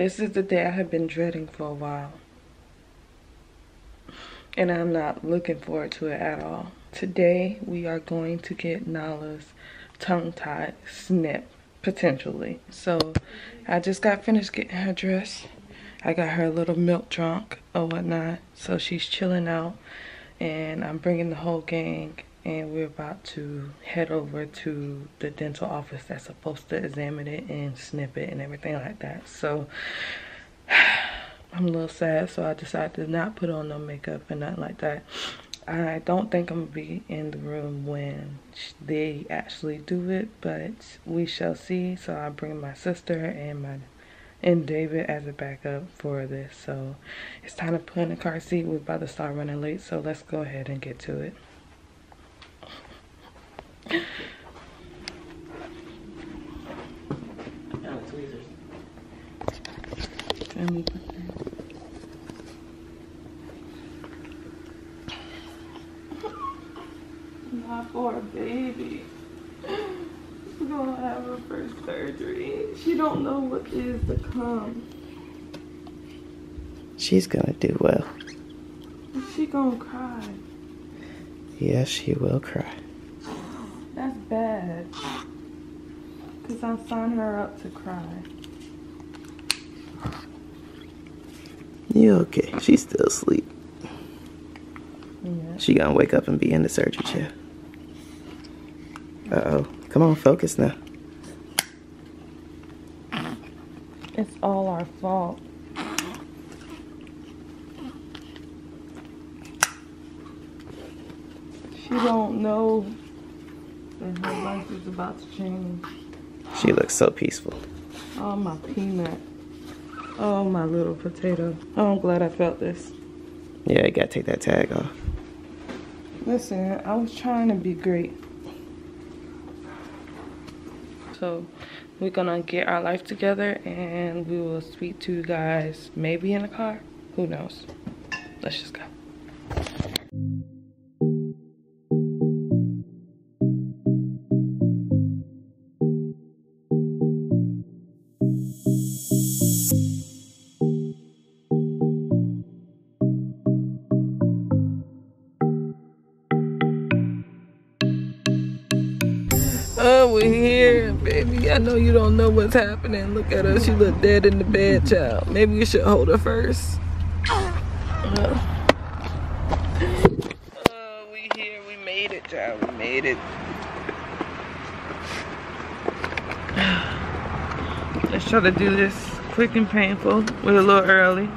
This is the day I have been dreading for a while. And I'm not looking forward to it at all. Today, we are going to get Nala's tongue tie snip, potentially. So, I just got finished getting her dressed. I got her a little milk drunk or whatnot. So, she's chilling out. And I'm bringing the whole gang and we're about to head over to the dental office that's supposed to examine it and snip it and everything like that. So I'm a little sad so I decided to not put on no makeup and nothing like that. I don't think I'm gonna be in the room when they actually do it but we shall see. So I bring my sister and my and David as a backup for this. So it's time to put in the car seat. We're about to start running late so let's go ahead and get to it Not for a baby. She's gonna have her first surgery. She don't know what is to come. She's gonna do well. Is she gonna cry. Yes, she will cry. That's bad. Cause I up to cry. You okay? She's still asleep. Yeah. She gonna wake up and be in the surgery chair. Uh oh. Come on, focus now. It's all our fault. She don't know that her life is about to change. She looks so peaceful. Oh, my peanut. Oh, my little potato. Oh, I'm glad I felt this. Yeah, you gotta take that tag off. Listen, I was trying to be great. So, we're gonna get our life together and we will speak to you guys maybe in the car. Who knows? Let's just go. Know you don't know what's happening. Look at her. She look dead in the bed, child. Maybe you should hold her first. Uh, we here. We made it, child. We made it. Let's try to do this quick and painful. We're a little early.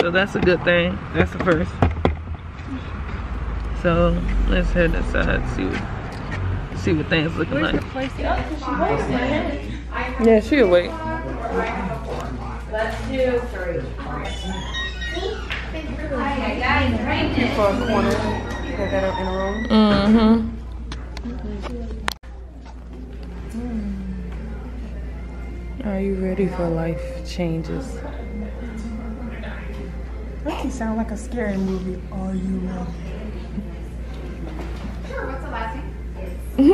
So that's a good thing. That's the first. So let's head inside, see what see what things looking like. Yeah, she'll wait. Let's do three. For a corner. Put that up in a room. Mm-hmm. Are you ready for life changes? That can sound like a scary movie. Are you ready? Look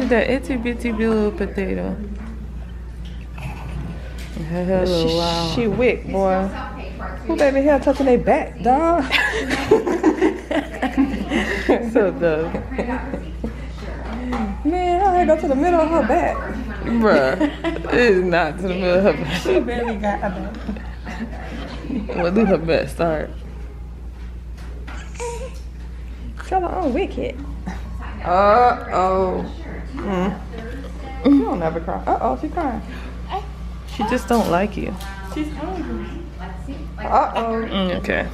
at that itty bitty little potato. Hello, wow. She wick, boy. Self-pay for Who baby hair touching their back, dog? so dumb. Man, I had to go to the middle of her back. Bruh, it is not to the middle of her back. She barely got a back. Well, do her best. Start. Tell her I'm wicked. Uh oh. She don't never cry. Uh oh, she crying. She just don't like you. She's hungry. Let's see. Like, Uh oh. Mm, okay.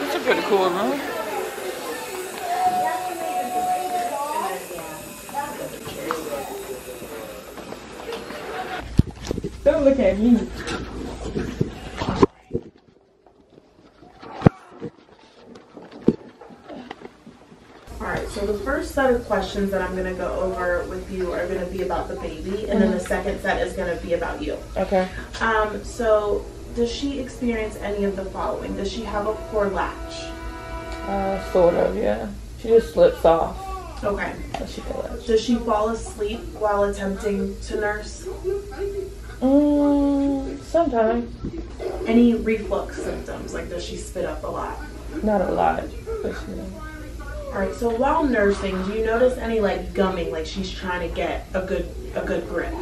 It's a pretty cool room. At me. Alright, so the first set of questions that I'm gonna go over with you are gonna be about the baby, and then the second set is gonna be about you. Okay. Um, so does she experience any of the following? Does she have a poor latch? Uh, sort of, yeah. She just slips off. Okay. Does she fall asleep while attempting to nurse? Mm, sometimes. Any reflux symptoms? Like, does she spit up a lot? Not a lot. But she, All right. So while nursing, do you notice any like gumming? Like she's trying to get a good a good grip.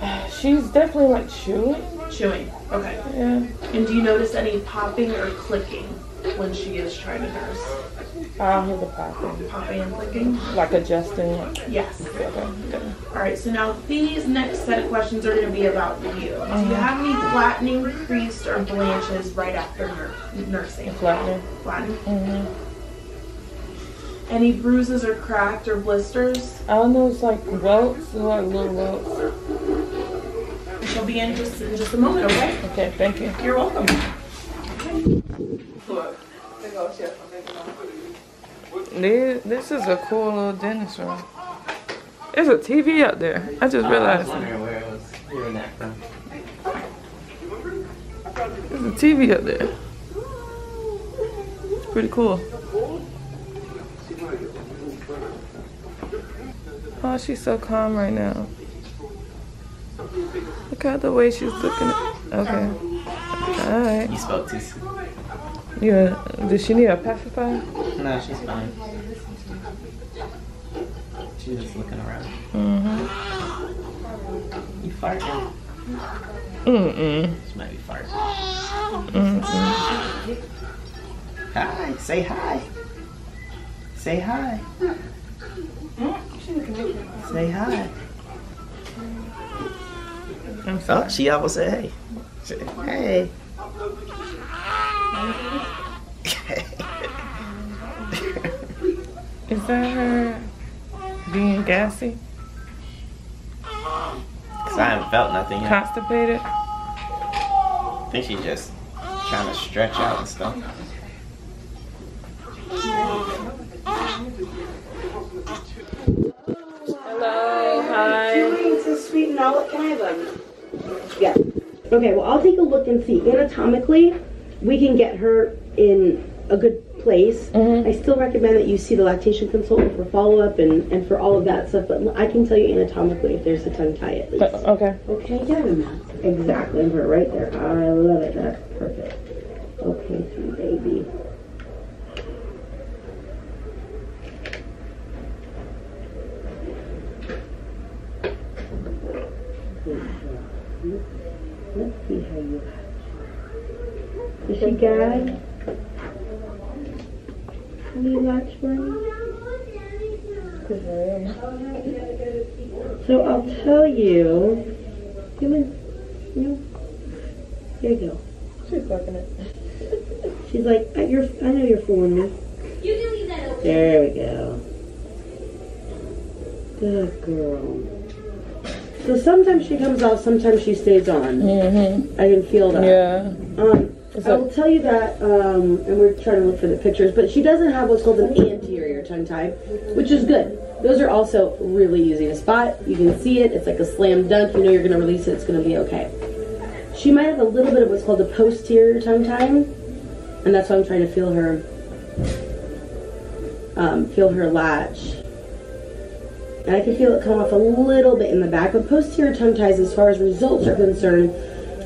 she's definitely like chewing. Chewing. Okay. Yeah. And do you notice any popping or clicking when she is trying to nurse? I'll hear the popping. Popping and clicking? Like adjusting. Yes. Okay. okay. All right. So now these next set of questions are going to be about you. Do you have any flattening, creased, or blanches right after nur- nursing? Flattening. Flattening. Mm-hmm. Any bruises or cracked or blisters? I don't know, it's like welts, like little welts. She'll be in just in just a moment. Okay. Okay, thank you. You're welcome. This, this is a cool little dentist room. There's a TV up there. I just uh, realized. where it was hearing that from. There's a TV up there. It's Pretty cool. Oh, she's so calm right now. Look at the way she's looking. At, okay. All right. You spoke too soon. Yeah. Uh, does she need a pacifier? No, she's fine. She's just looking around. Mm-hmm. You farting? Mm-mm. She might be farting. Mm-mm. Hi. Say hi. Say hi. Say hi. Oh, she almost said hey. She said, hey. Is that her being gassy? Cause I haven't felt nothing yet. Constipated? I think she's just trying to stretch out and stuff. Hello. Hi. to sweeten out. What can I have them? Yeah. Okay, well, I'll take a look and see. Anatomically, we can get her in a good place. Mm-hmm. I still recommend that you see the lactation consultant for follow up and, and for all of that stuff, but I can tell you anatomically if there's a tongue tie at least. Uh, okay. Okay, yeah, exactly. And put it right there. I love it. That's perfect. Okay, sweet baby. Let's see how you Is she gagged? Can you latch for me? So I'll tell you. Come in. No. Here you go. She's sucking it. She's like, "Uh, you're, I know you're fooling me. You can leave that open. There we go. Good girl. So sometimes she comes off, sometimes she stays on. Mm-hmm. I can feel that. Yeah. Um, Is I will tell you that, um, and we're trying to look for the pictures, but she doesn't have what's called an anterior tongue tie, which is good. Those are also really easy to spot. You can see it. It's like a slam dunk. You know you're going to release it. It's going to be okay. She might have a little bit of what's called a posterior tongue tie, and that's why I'm trying to feel her, um, feel her latch. And I can feel it come off a little bit in the back. But posterior tongue ties, as far as results are concerned,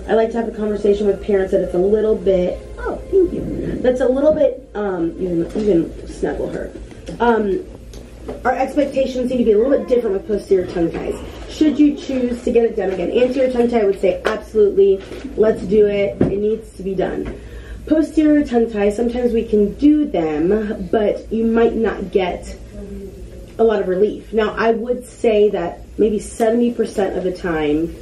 I like to have a conversation with parents that it's a little bit. Oh, thank you. That's a little bit. Um, you can, you can snuggle her. Um, our expectations need to be a little bit different with posterior tongue ties. Should you choose to get it done again, anterior tongue tie I would say absolutely, let's do it. It needs to be done. Posterior tongue ties, sometimes we can do them, but you might not get a lot of relief. Now, I would say that maybe 70% of the time,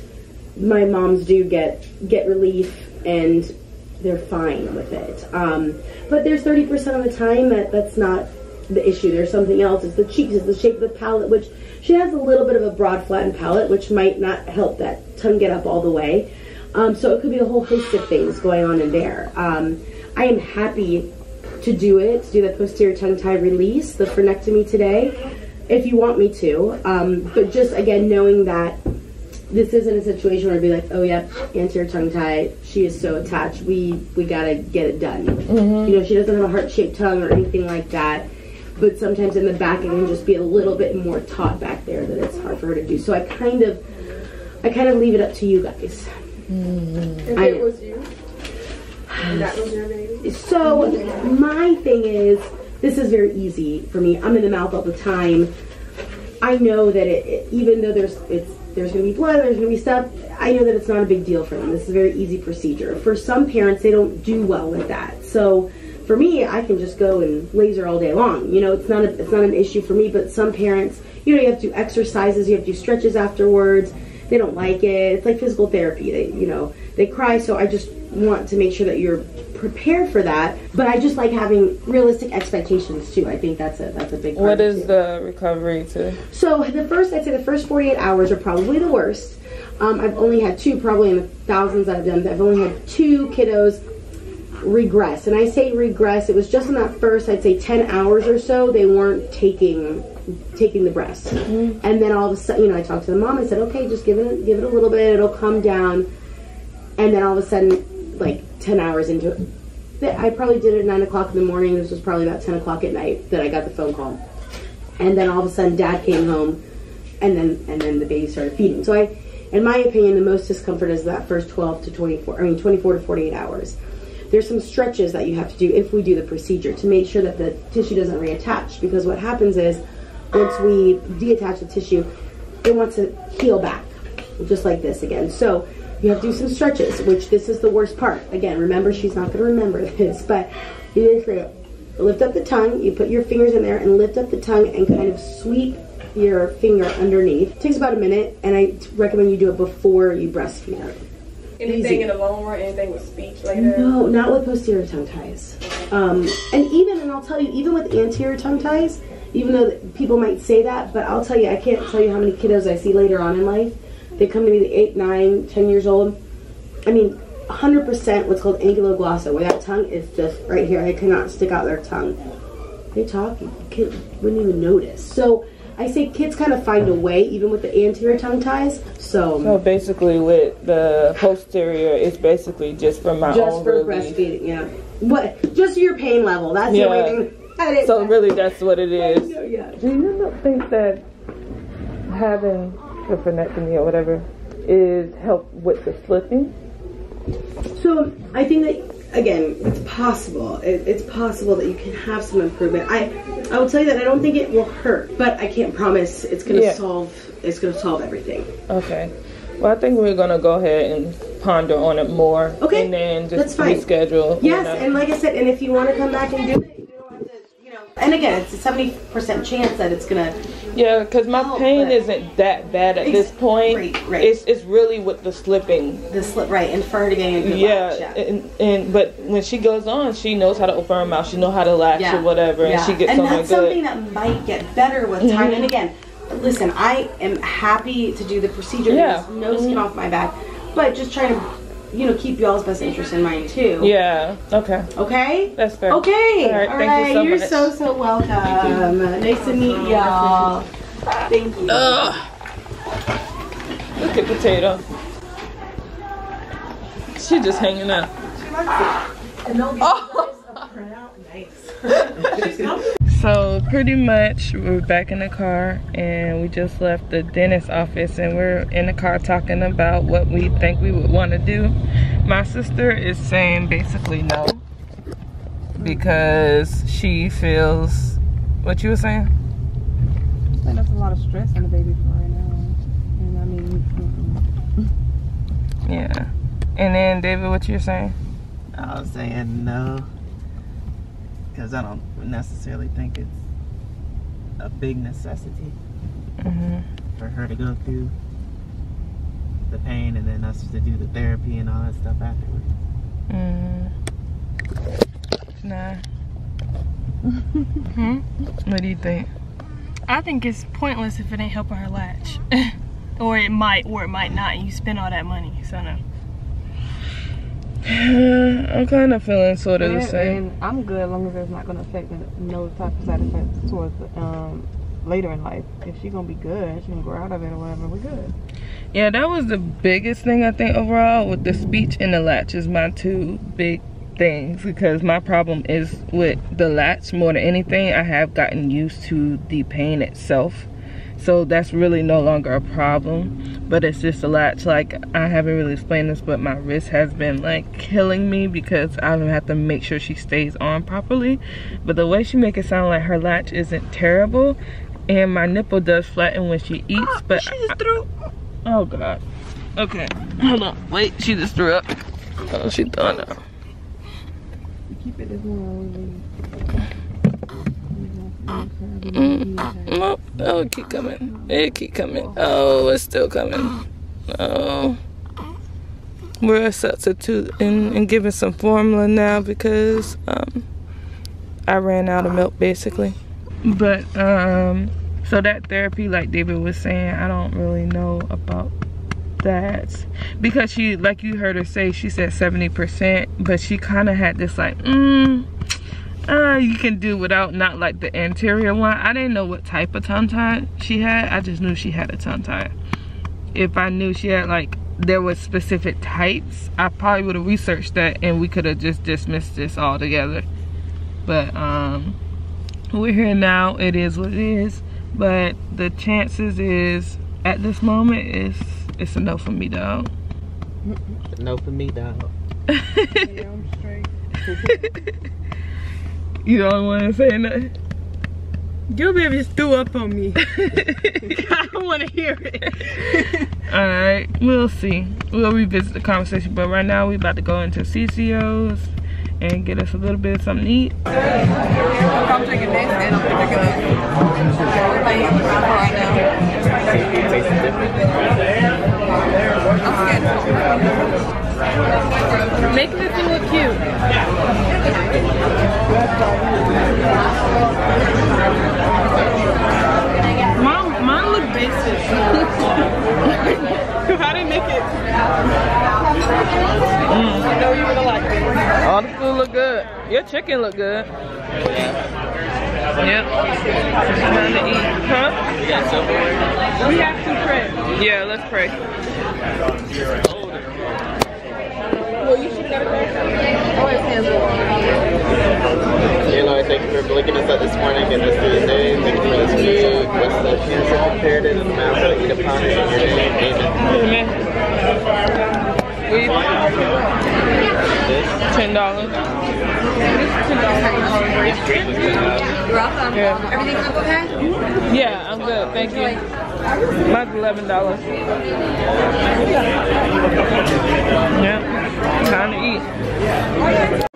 my moms do get get relief and they're fine with it. Um, but there's 30% of the time that that's not the issue. There's something else. It's the cheeks, it's the shape of the palate, which she has a little bit of a broad, flattened palate, which might not help that tongue get up all the way. Um, so it could be a whole host of things going on in there. Um, I am happy to do it, to do the posterior tongue tie release, the frenectomy today, if you want me to. Um, but just again, knowing that this isn't a situation where I'd be like, oh yeah, anterior tongue tie. She is so attached. We we gotta get it done. Mm-hmm. You know, she doesn't have a heart shaped tongue or anything like that. But sometimes in the back, it can just be a little bit more taut back there that it's hard for her to do. So I kind of, I kind of leave it up to you guys. Mm-hmm. If I- it was you, that was your baby. So my thing is, this is very easy for me. I'm in the mouth all the time. I know that it, it- even though there's it's there's gonna be blood, there's gonna be stuff. I know that it's not a big deal for them. This is a very easy procedure. For some parents, they don't do well with that. So for me, I can just go and laser all day long. You know, it's not a, it's not an issue for me. But some parents, you know, you have to do exercises, you have to do stretches afterwards. They don't like it. It's like physical therapy. They, you know, they cry. So I just want to make sure that you're prepared for that. But I just like having realistic expectations too. I think that's a that's a big. Part What is too. the recovery to? So the first, I'd say the first 48 hours are probably the worst. Um, I've only had two, probably in the thousands that I've done. That I've only had two kiddos regress, and I say regress. It was just in that first, I'd say 10 hours or so. They weren't taking taking the breast, and then all of a sudden, you know, I talked to the mom. I said, okay, just give it a, give it a little bit. It'll come down, and then all of a sudden, 10 hours into it. I probably did it at 9 o'clock in the morning. This was probably about 10 o'clock at night that I got the phone call and then all of a sudden dad came home and then and then the baby started feeding so i in my opinion the most discomfort is that first 12 to 24 i mean 24 to 48 hours there's some stretches that you have to do if we do the procedure to make sure that the tissue doesn't reattach because what happens is once we deattach the tissue it wants to heal back just like this again so you have to do some stretches which this is the worst part again remember she's not going to remember this but you just lift up the tongue you put your fingers in there and lift up the tongue and kind of sweep your finger underneath it takes about a minute and i recommend you do it before you breastfeed Anything Easy. in the long run, anything with speech later. no not with posterior tongue ties um, and even and i'll tell you even with anterior tongue ties even though people might say that but i'll tell you i can't tell you how many kiddos i see later on in life they come to me at 8 9 10 years old. I mean 100% what's called ankyloglossia where that tongue is just right here. They cannot stick out their tongue. They talk you kid wouldn't even notice. So i say kids kind of find a way even with the anterior tongue ties so. So basically, with the posterior, it's basically just for my just own for relief. breastfeeding yeah. What just your pain level that's the Yeah. only thing So really, that's what it is. yeah. Do you not think that having the frenectomy or whatever is help with the slipping? So I think that again, it's possible. It, it's possible that you can have some improvement. I I will tell you that I don't think it will hurt, but I can't promise it's going to Yeah. solve. It's going to solve everything. Okay. Well, I think we're gonna go ahead and ponder on it more. Okay, And then that's just fine. reschedule. Yes, and like I said, and if you want to come back and do it, you don't have to, you know. And again, it's a seventy percent chance that it's gonna. Yeah, because my Oh, pain isn't that bad at this point. right, right. It's it's really with the slipping. The slip right and for her to get good Yeah, yeah. and, and but when she goes on, she knows how to open her mouth. She knows how to latch or whatever, and she gets and somewhere that's good. something that might get better with time. And mm-hmm. again, listen, I am happy to do the procedure. Yeah. No skin mm-hmm. off my back, but just trying to, you know, keep y'all's best interest in mind too. yeah. Okay. Okay. That's fair. Okay. All right, thank you so You're much. so so welcome. Nice to meet y'all. Thank you. Ugh. Look at potato. She just hanging out. So pretty much we're back in the car and we just left the dentist office and we're in the car talking about what we think we would want to do. My sister is saying basically no because she feels what you were saying? I think that's a lot of stress on the baby for right now. And I mean. Yeah. And then David, what you're saying? I was saying no, because I don't necessarily think it's a big necessity hmm for her to go through the pain and then us to do the therapy and all that stuff afterwards. Mm. Nah. hmm? What do you think? I think it's pointless if it ain't helping her latch. or it might, or it might not. You spend all that money, so no. I'm kind of feeling sort of the same. and I'm good as long as it's not going to affect the- no type of side effects towards um, later in life. If she's going to be good, she can grow out of it or whatever, we're good. Yeah, that was the biggest thing I think overall with the speech and the latch is my two big things because my problem is with the latch more than anything. I have gotten used to the pain itself. So that's really no longer a problem, but it's just a latch. Like I haven't really explained this, but my wrist has been like killing me because I have to make sure she stays on properly. But the way she make it sound like her latch isn't terrible, and my nipple does flatten when she eats, Ah, but she just I- threw Oh god. Okay. Hold on. Wait, she just threw up. Oh, she threw up. Keep it as long No, oh, it keep coming. It keep coming. Oh, it's still coming. Oh. We're a substitute and, and giving some formula now because um, I ran out of milk basically. But um, so that therapy, like David was saying, I don't really know about that because she, like you heard her say, she said 70%, but she kind of had this like, mm, uh, you can do without not like the anterior one. I didn't know what type of tongue tie she had. I just knew she had a tongue tie. If I knew she had like there was specific types, I probably would have researched that and we could have just dismissed this altogether. But um, we're here now. It is what it is. But the chances is at this moment is it's a no for me, dog. No for me, dog. Yeah, I'm straight. You don't want to say nothing. Your baby just threw up on me. I don't want to hear it. All right, we'll see. We'll revisit the conversation, but right now we're about to go into CCOs and get us a little bit of something to eat. I'm taking this and I'm picking up everything right now. Make this thing look cute. Mine, mine look basic. I didn't make it. Mm. I know you would have liked it. Oh, All the food look good. Your chicken look good. Yep. It's time to eat. Huh? We have to pray. Yeah, let's pray. You know, thank you for blinking us up this morning, getting us through the day. Thank you for this food. What's the cancer imperative in the mouth. that eat upon it in your name? Amen. Amen. Ten dollars. You're awesome. Yeah. Everything's okay? Yeah, I'm good. Thank you. Mine's eleven dollars. Yeah, time to eat.